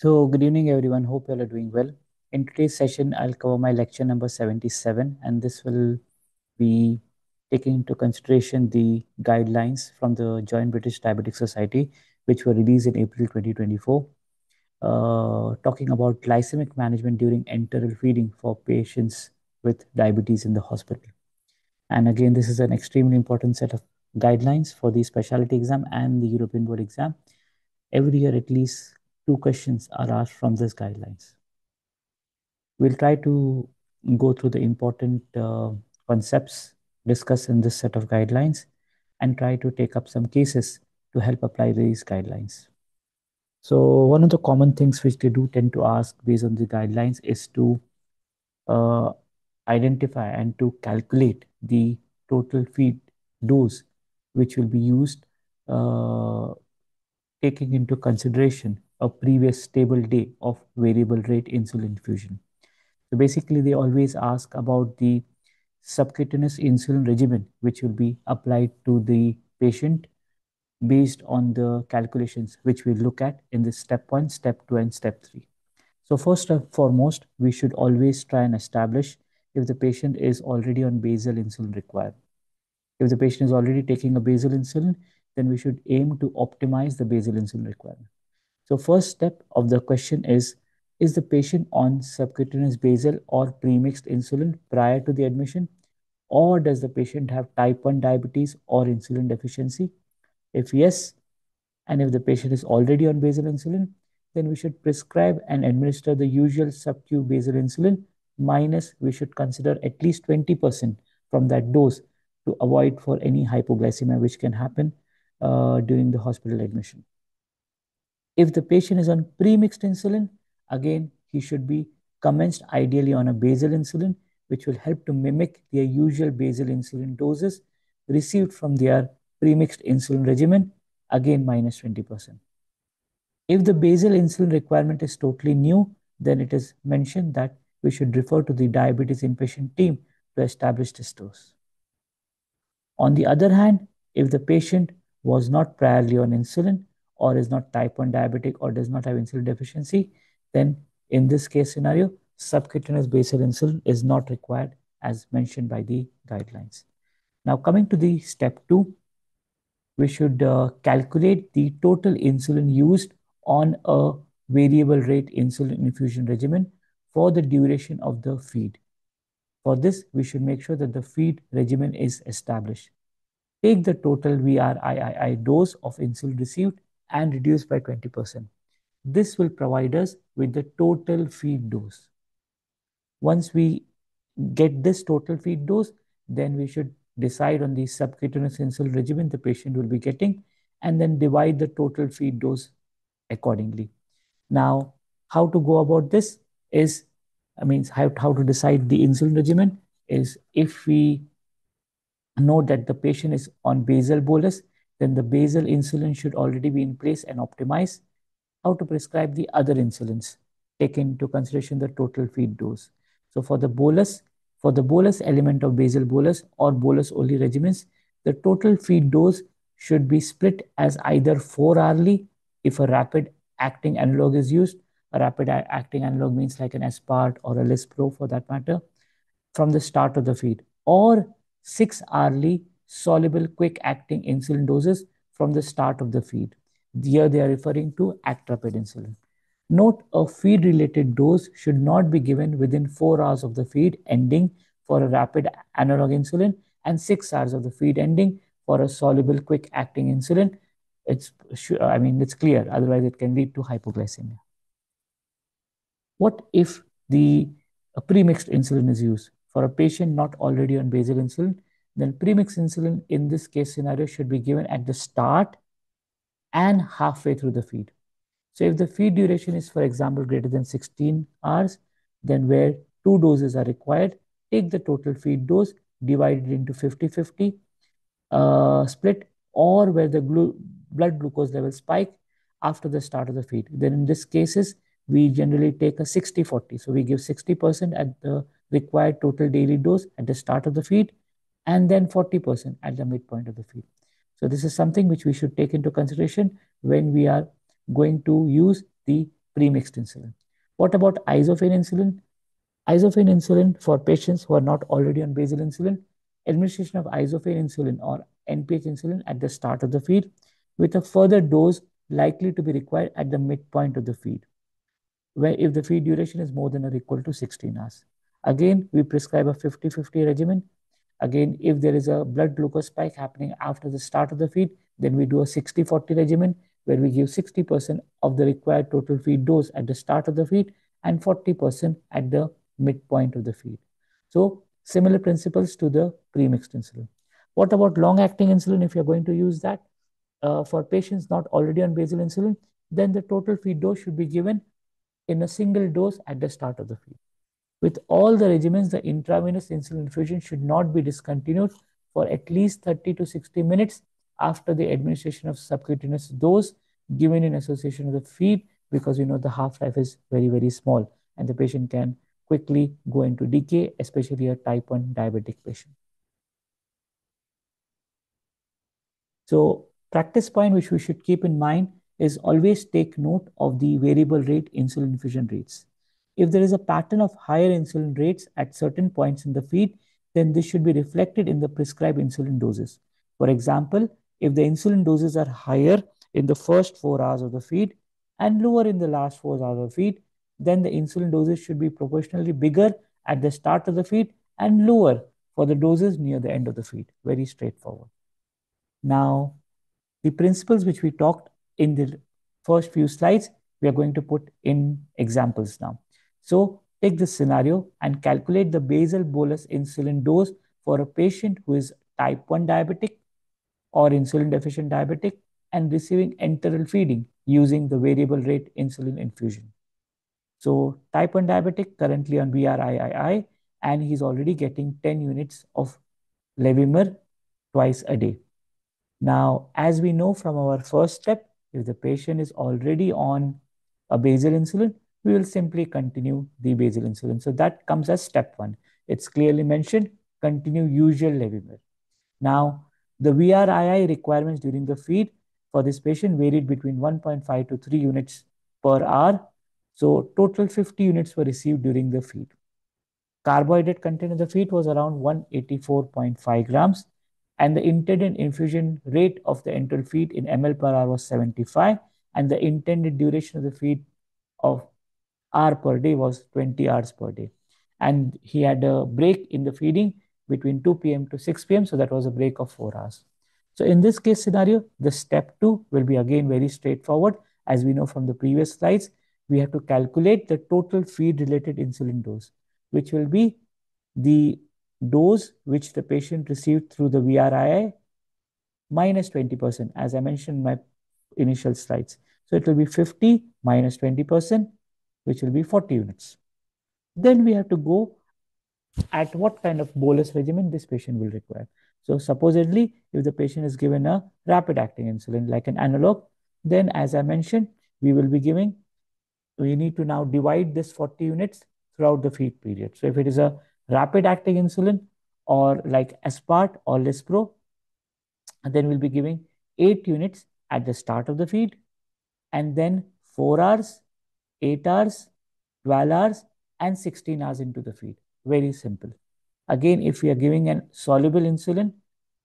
So good evening, everyone. Hope you all are doing well. In today's session, I'll cover my lecture number 77, and this will be taking into consideration the guidelines from the Joint British Diabetic Society, which were released in April 2024, uh, talking about glycemic management during enteral feeding for patients with diabetes in the hospital. And again, this is an extremely important set of guidelines for the specialty exam and the European board exam. Every year, at least two questions are asked from these guidelines. We'll try to go through the important uh, concepts discussed in this set of guidelines and try to take up some cases to help apply these guidelines. So one of the common things which they do tend to ask based on the guidelines is to uh, identify and to calculate the total feed dose which will be used uh, taking into consideration a previous stable day of variable rate insulin infusion. So basically, they always ask about the subcutaneous insulin regimen, which will be applied to the patient based on the calculations which we look at in the step one, step two, and step three. So first and foremost, we should always try and establish if the patient is already on basal insulin required. If the patient is already taking a basal insulin, then we should aim to optimize the basal insulin requirement. So first step of the question is, is the patient on subcutaneous basal or premixed insulin prior to the admission? Or does the patient have type 1 diabetes or insulin deficiency? If yes, and if the patient is already on basal insulin, then we should prescribe and administer the usual sub-Q basal insulin minus we should consider at least 20% from that dose to avoid for any hypoglycemia which can happen uh, during the hospital admission. If the patient is on premixed insulin, again, he should be commenced ideally on a basal insulin, which will help to mimic their usual basal insulin doses received from their premixed insulin regimen, again minus 20%. If the basal insulin requirement is totally new, then it is mentioned that we should refer to the diabetes inpatient team to establish this dose. On the other hand, if the patient was not priorly on insulin, or is not type 1 diabetic or does not have insulin deficiency, then in this case scenario, subcutaneous basal insulin is not required as mentioned by the guidelines. Now coming to the step 2, we should uh, calculate the total insulin used on a variable rate insulin infusion regimen for the duration of the feed. For this, we should make sure that the feed regimen is established. Take the total VRIII dose of insulin received and reduce by 20%. This will provide us with the total feed dose. Once we get this total feed dose, then we should decide on the subcutaneous insulin regimen the patient will be getting and then divide the total feed dose accordingly. Now, how to go about this is, I mean, how, how to decide the insulin regimen is if we know that the patient is on basal bolus, then the basal insulin should already be in place and optimized. How to prescribe the other insulins, take into consideration the total feed dose. So for the bolus, for the bolus element of basal bolus or bolus only regimens, the total feed dose should be split as either 4 hourly if a rapid acting analog is used. A rapid acting analog means like an Aspart or a Lispro for that matter from the start of the feed or 6 hourly soluble quick acting insulin doses from the start of the feed. Here they are referring to Actrapid insulin. Note a feed related dose should not be given within 4 hours of the feed ending for a rapid analog insulin and 6 hours of the feed ending for a soluble quick acting insulin. It's I mean it's clear otherwise it can lead to hypoglycemia. What if the premixed insulin is used for a patient not already on basal insulin then premix insulin in this case scenario should be given at the start and halfway through the feed. So if the feed duration is, for example, greater than 16 hours, then where two doses are required, take the total feed dose, divide it into 50-50 uh, split, or where the glu blood glucose level spike after the start of the feed. Then in this cases, we generally take a 60-40. So we give 60% at the required total daily dose at the start of the feed and then 40% at the midpoint of the field. So this is something which we should take into consideration when we are going to use the premixed insulin. What about isophane insulin? Isophane insulin for patients who are not already on basal insulin, administration of isophane insulin or NPH insulin at the start of the feed with a further dose likely to be required at the midpoint of the feed, where if the feed duration is more than or equal to 16 hours. Again, we prescribe a 50-50 regimen. Again, if there is a blood glucose spike happening after the start of the feed, then we do a 60-40 regimen where we give 60% of the required total feed dose at the start of the feed and 40% at the midpoint of the feed. So similar principles to the premixed insulin. What about long-acting insulin if you're going to use that? Uh, for patients not already on basal insulin, then the total feed dose should be given in a single dose at the start of the feed. With all the regimens, the intravenous insulin infusion should not be discontinued for at least 30 to 60 minutes after the administration of subcutaneous dose given in association with the feed because we know the half-life is very, very small and the patient can quickly go into DKA, especially a type 1 diabetic patient. So practice point which we should keep in mind is always take note of the variable rate insulin infusion rates. If there is a pattern of higher insulin rates at certain points in the feed, then this should be reflected in the prescribed insulin doses. For example, if the insulin doses are higher in the first four hours of the feed and lower in the last four hours of the feed, then the insulin doses should be proportionally bigger at the start of the feed and lower for the doses near the end of the feed. Very straightforward. Now, the principles which we talked in the first few slides, we are going to put in examples now. So take this scenario and calculate the basal bolus insulin dose for a patient who is type 1 diabetic or insulin deficient diabetic and receiving enteral feeding using the variable rate insulin infusion. So type 1 diabetic currently on VRIII and he's already getting 10 units of Levemir twice a day. Now, as we know from our first step, if the patient is already on a basal insulin, we will simply continue the basal insulin. So that comes as step one. It's clearly mentioned, continue usual Levemir. Now, the VRII requirements during the feed for this patient varied between 1.5 to 3 units per hour. So total 50 units were received during the feed. Carbohydrate content in the feed was around 184.5 grams and the intended infusion rate of the enteral feed in ml per hour was 75 and the intended duration of the feed of hour per day was 20 hours per day and he had a break in the feeding between 2 p.m. to 6 p.m. So that was a break of 4 hours. So in this case scenario, the step 2 will be again very straightforward. As we know from the previous slides, we have to calculate the total feed related insulin dose, which will be the dose which the patient received through the VRII minus 20%, as I mentioned in my initial slides. So it will be 50 minus 20%, which will be 40 units. Then we have to go at what kind of bolus regimen this patient will require. So supposedly, if the patient is given a rapid acting insulin like an analog, then as I mentioned, we will be giving, we need to now divide this 40 units throughout the feed period. So if it is a rapid acting insulin or like Aspart or Lispro, then we'll be giving 8 units at the start of the feed and then 4 hours, 8 hours, 12 hours and 16 hours into the feed. Very simple. Again, if we are giving a soluble insulin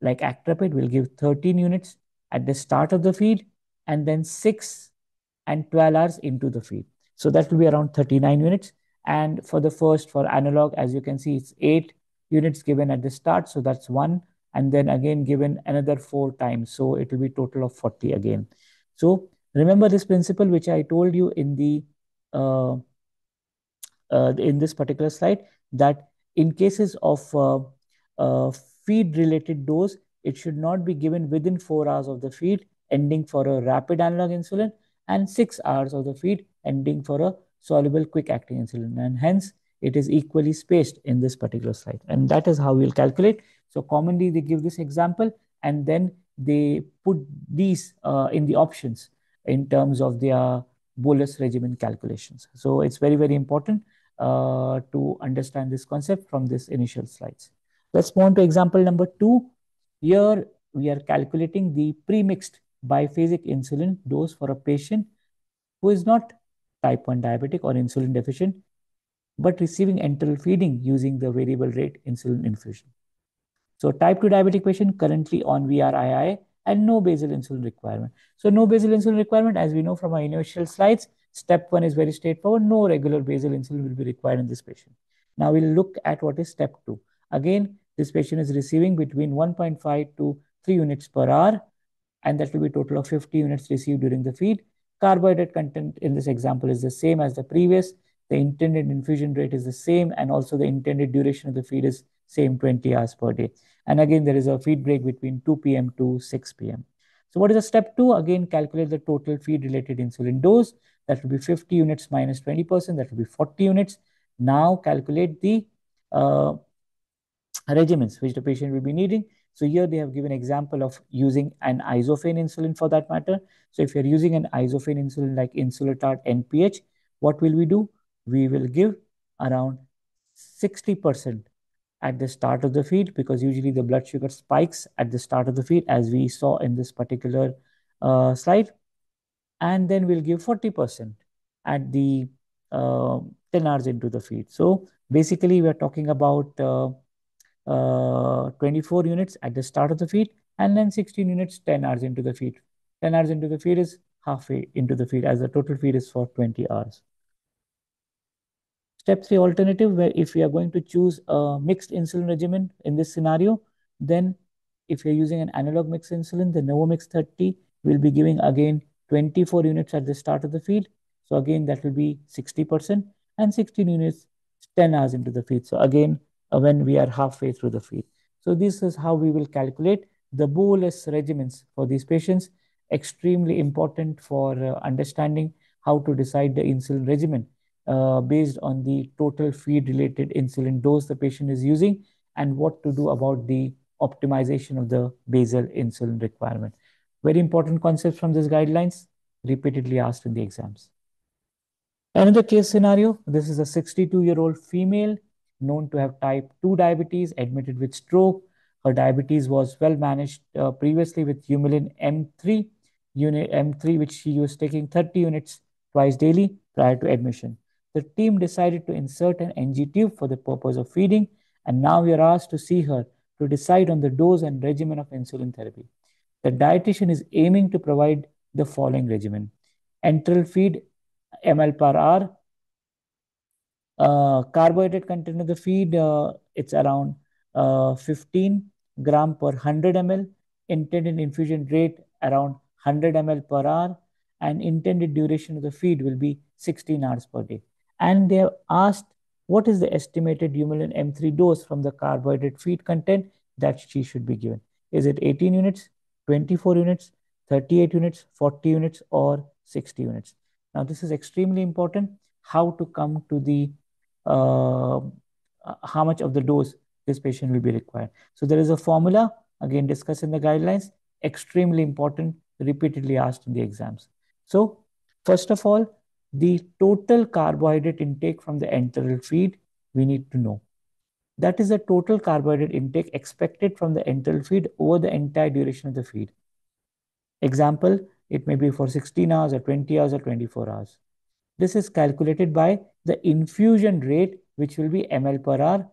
like Actrapid, we'll give 13 units at the start of the feed and then 6 and 12 hours into the feed. So that will be around 39 units. And for the first, for analog, as you can see, it's eight units given at the start. So that's one. And then again given another four times. So it will be total of 40 again. So remember this principle, which I told you in the in this particular slide, that in cases of uh, uh feed related dose, it should not be given within four hours of the feed, ending for a rapid analog insulin, and six hours of the feed, ending for a soluble quick acting insulin and hence it is equally spaced in this particular slide and that is how we'll calculate. So commonly they give this example and then they put these uh, in the options in terms of their bolus regimen calculations. So it's very, very important uh, to understand this concept from this initial slides. Let's move on to example number two. Here we are calculating the premixed biphasic insulin dose for a patient who is not type 1 diabetic or insulin deficient, but receiving enteral feeding using the variable rate insulin infusion. So type 2 diabetic patient currently on VRII and no basal insulin requirement. So no basal insulin requirement, as we know from our initial slides, step one is very straightforward. No regular basal insulin will be required in this patient. Now we'll look at what is step two. Again, this patient is receiving between 1.5 to 3 units per hour, and that will be total of 50 units received during the feed. Carbohydrate content in this example is the same as the previous. The intended infusion rate is the same, and also the intended duration of the feed is same 20 hours per day. And again, there is a feed break between 2 p.m. to 6 p.m. So what is the step two? Again, calculate the total feed-related insulin dose. That will be 50 units minus 20%. That will be 40 units. Now calculate the uh, regimens which the patient will be needing. So here they have given example of using an isophane insulin for that matter. So if you're using an isophane insulin like Insulatard NPH, what will we do? We will give around 60% at the start of the feed because usually the blood sugar spikes at the start of the feed as we saw in this particular uh, slide. And then we'll give 40% at the uh, 10 hours into the feed. So basically we're talking about uh, uh 24 units at the start of the feed and then 16 units 10 hours into the feed. 10 hours into the feed is halfway into the feed as the total feed is for 20 hours. Step three alternative, where if we are going to choose a mixed insulin regimen in this scenario, then if you're using an analog mixed insulin, the Novomix 30 will be giving again 24 units at the start of the feed. So again, that will be 60% and 16 units 10 hours into the feed. So again, uh, when we are halfway through the feed. So this is how we will calculate the bolus regimens for these patients. Extremely important for uh, understanding how to decide the insulin regimen uh, based on the total feed related insulin dose the patient is using and what to do about the optimization of the basal insulin requirement. Very important concepts from these guidelines, repeatedly asked in the exams. Another case scenario, this is a 62-year-old female known to have type 2 diabetes, admitted with stroke. Her diabetes was well managed uh, previously with Humulin M3, unit M3, which she was taking 30 units twice daily prior to admission the team decided to insert an NG tube for the purpose of feeding, and now we are asked to see her to decide on the dose and regimen of insulin therapy. The dietitian is aiming to provide the following regimen. Enteral feed, ml per hour. Uh, carbohydrate content of the feed, uh, it's around uh, 15 gram per 100 ml. Intended infusion rate around 100 ml per hour. And intended duration of the feed will be 16 hours per day and they have asked what is the estimated Humulin M3 dose from the carbohydrate feed content that she should be given. Is it 18 units, 24 units, 38 units, 40 units, or 60 units? Now, this is extremely important, how to come to the, uh, how much of the dose this patient will be required. So there is a formula, again discussed in the guidelines, extremely important, repeatedly asked in the exams. So first of all, the total carbohydrate intake from the enteral feed we need to know. That is the total carbohydrate intake expected from the enteral feed over the entire duration of the feed. Example, it may be for 16 hours or 20 hours or 24 hours. This is calculated by the infusion rate, which will be ml per hour,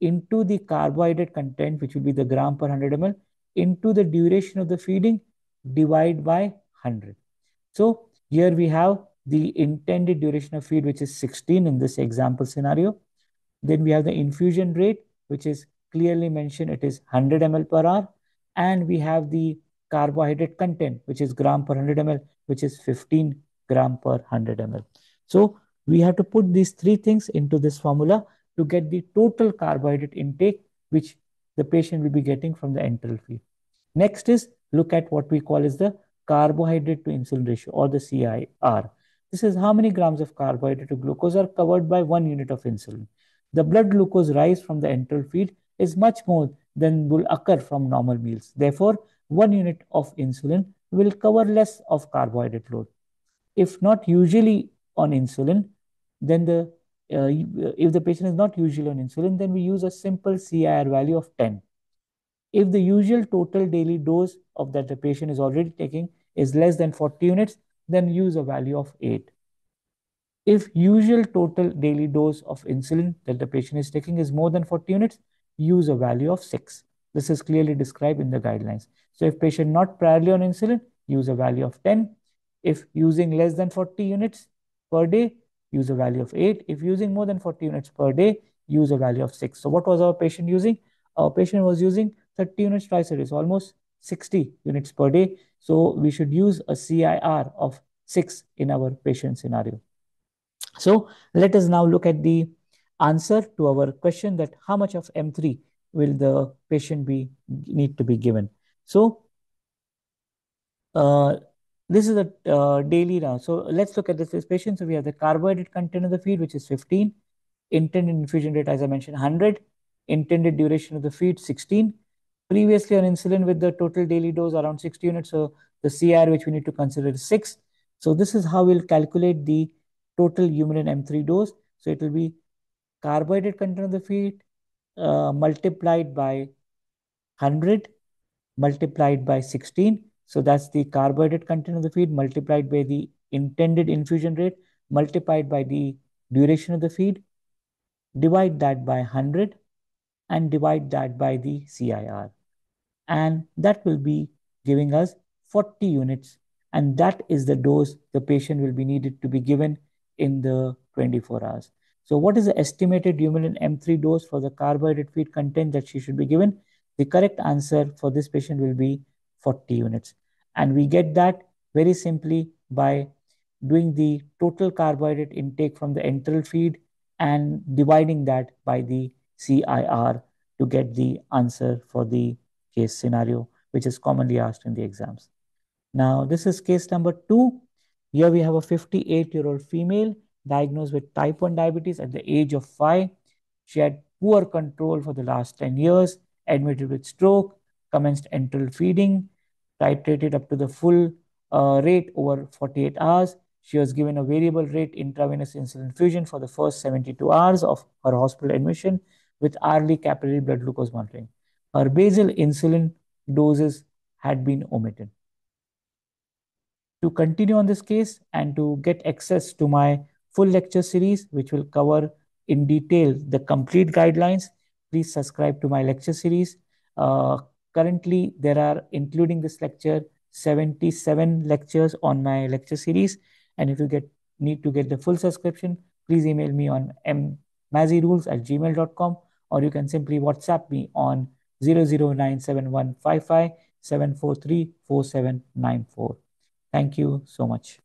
into the carbohydrate content, which will be the gram per 100 ml, into the duration of the feeding, divide by 100. So here we have the intended duration of feed, which is 16 in this example scenario. Then we have the infusion rate, which is clearly mentioned. It is 100 ml per hour. And we have the carbohydrate content, which is gram per 100 ml, which is 15 gram per 100 ml. So we have to put these three things into this formula to get the total carbohydrate intake, which the patient will be getting from the enteral feed. Next is look at what we call as the carbohydrate to insulin ratio or the CIR. This is how many grams of carbohydrate to glucose are covered by one unit of insulin. The blood glucose rise from the enteral feed is much more than will occur from normal meals. Therefore, one unit of insulin will cover less of carbohydrate load. If not usually on insulin, then the uh, if the patient is not usually on insulin, then we use a simple CIR value of 10. If the usual total daily dose of that the patient is already taking is less than 40 units, then use a value of 8. If usual total daily dose of insulin that the patient is taking is more than 40 units, use a value of 6. This is clearly described in the guidelines. So if patient not priorly on insulin, use a value of 10. If using less than 40 units per day, use a value of 8. If using more than 40 units per day, use a value of 6. So what was our patient using? Our patient was using 30 units twice a day, so almost 60 units per day. So we should use a CIR of 6 in our patient scenario. So let us now look at the answer to our question that how much of M3 will the patient be need to be given. So uh, this is a uh, daily now. So let's look at this, this patient. So we have the carbohydrate content of the feed, which is 15. Intended infusion rate, as I mentioned, 100. Intended duration of the feed, 16. Previously on insulin with the total daily dose around 60 units. So the CR which we need to consider is 6. So this is how we'll calculate the total Humulin M3 dose. So it will be carbohydrate content of the feed uh, multiplied by 100 multiplied by 16. So that's the carbohydrate content of the feed multiplied by the intended infusion rate multiplied by the duration of the feed. Divide that by 100 and divide that by the CIR. And that will be giving us 40 units. And that is the dose the patient will be needed to be given in the 24 hours. So what is the estimated Humulin M3 dose for the carbohydrate feed content that she should be given? The correct answer for this patient will be 40 units. And we get that very simply by doing the total carbohydrate intake from the enteral feed and dividing that by the CIR to get the answer for the case scenario, which is commonly asked in the exams. Now, this is case number two. Here we have a 58 year old female diagnosed with type 1 diabetes at the age of 5. She had poor control for the last 10 years, admitted with stroke, commenced enteral feeding, titrated up to the full uh, rate over 48 hours. She was given a variable rate intravenous insulin infusion for the first 72 hours of her hospital admission with hourly capillary blood glucose monitoring. Her basal insulin doses had been omitted. To continue on this case and to get access to my full lecture series, which will cover in detail the complete guidelines. Please subscribe to my lecture series. Uh, currently, there are, including this lecture, 77 lectures on my lecture series. And if you get need to get the full subscription, please email me on mmazirules at gmail.com or you can simply WhatsApp me on 0097155 743 4794. Thank you so much.